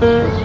Mm-hmm.